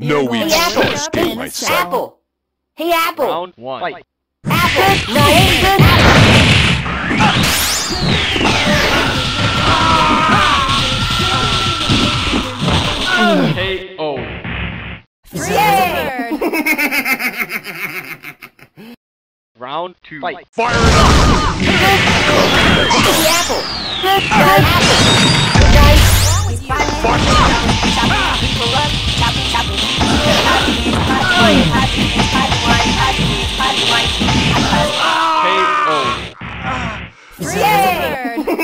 No You're each going to shall wake up escape my sight. Apple. Hey, Apple. Round one. Fight. Apple. Nice. KO. Yay. Round two. Fight. Fire it up! word.